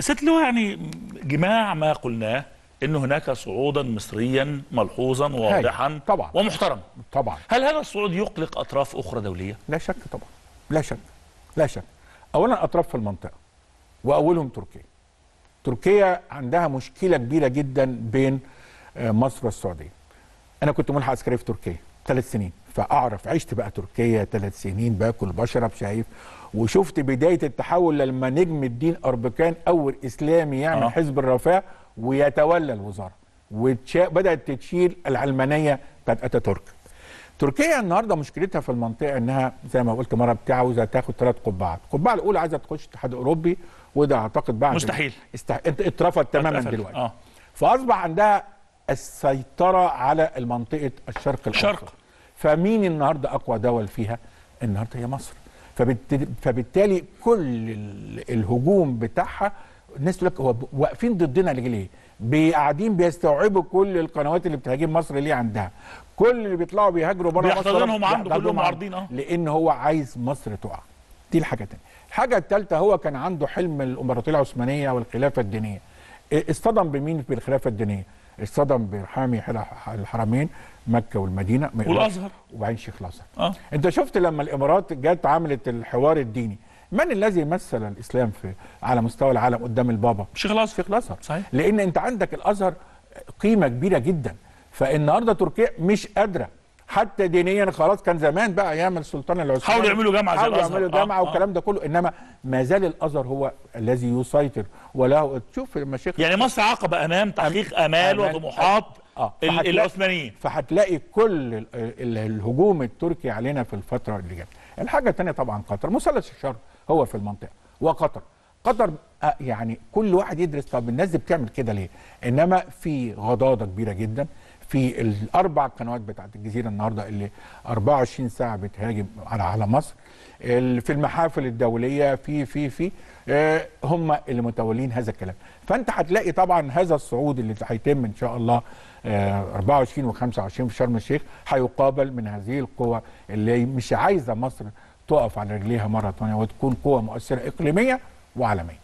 ست لواء يعني جماع ما قلناه ان هناك صعودا مصريا ملحوظا واضحا طبعا. ومحترما طبعا. هل هذا الصعود يقلق أطراف أخرى دولية؟ لا شك طبعا. لا شك. لا شك. اولا اطراف في المنطقة وأولهم تركيا. تركيا عندها مشكلة كبيرة جدا بين آه، مصر والسعودية. أنا كنت ملحق عسكري في تركيا ثلاث سنين. فأعرف عشت بقى تركيا ثلاث سنين باكل بشرب شايف وشفت بداية التحول لما نجم الدين أربكان اول اسلامي يعمل آه. آه. حزب الرفاه ويتولى الوزارة وبدات تتشيل العلمانية بتاعت أتاتورك تركيا النهارده مشكلتها في المنطقة إنها زي ما قلت مرة بتاع عاوزة تاخد ثلاث قبعات، القبعة الأولى عايزة تخش الاتحاد الاوروبي وده أعتقد بعد مستحيل. است... إنت اترفض تماما اتقفل. دلوقتي آه فأصبح عندها السيطرة على المنطقة الشرق الأوسط شرق. فمين النهارده أقوى دول فيها؟ النهارده هي مصر فبالت... فبالتالي كل ال... الهجوم بتاعها الناس تقول لك هو واقفين ضدنا ليه؟ قاعدين بيستوعبوا كل القنوات اللي بتهاجم مصر ليه عندها كل اللي بيطلعوا بيهاجروا بره مصر بيحتضنهم عنده كلهم. عارضين، آه. لأن هو عايز مصر تقع دي الحاجة الثانية الحاجة الثالثه هو كان عنده حلم الامبراطوريه العثمانية والخلافة الدينية اصطدم بمين بالخلافة الدينية اصطدم بحامي حل- الحرمين مكة والمدينة. والأزهر؟ وبعدين شيخ الأزهر. آه. أنت شفت لما الإمارات جت عملت الحوار الديني من الذي مثل الإسلام في على مستوى العالم قدام البابا؟ شيخ الأزهر. شيخ الأزهر. صحيح. لأن أنت عندك الأزهر قيمة كبيرة جدا. فالنهاردة تركيا مش قادرة حتى دينيا خلاص كان زمان بقى أيام السلطان العثماني حاولوا يعملوا جامعة زي حاولوا الأزهر. يعملوا آه، جامعة آه. والكلام ده كله إنما ما زال الأزهر هو الذي يسيطر وله تشوف المشايخ يعني مصر عقبة أمام تحقيق آمال أمال- وطموحات فهتلاقي- العثمانيين فهتلاقي كل ال- ال- الهجوم التركي علينا في الفترة اللي جاية. الحاجة الثانية طبعا قطر، مثلث الشر هو في المنطقة وقطر. قطر آه، يعني كل واحد يدرس طب الناس دي بتعمل كده ليه؟ إنما في غضاضة كبيرة جدا في الأربع قنوات بتاعت الجزيرة النهارده اللي 24 ساعة بتهاجم على على مصر. في المحافل الدولية في في في آه، هم اللي متولين هذا الكلام. فأنت هتلاقي طبعا هذا الصعود اللي هيتم إن شاء الله آه، 24 و25 في شرم الشيخ هيقابل من هذه القوى اللي مش عايزة مصر تقف على رجليها مرة ثانية وتكون قوة مؤثرة إقليمية وعالمية.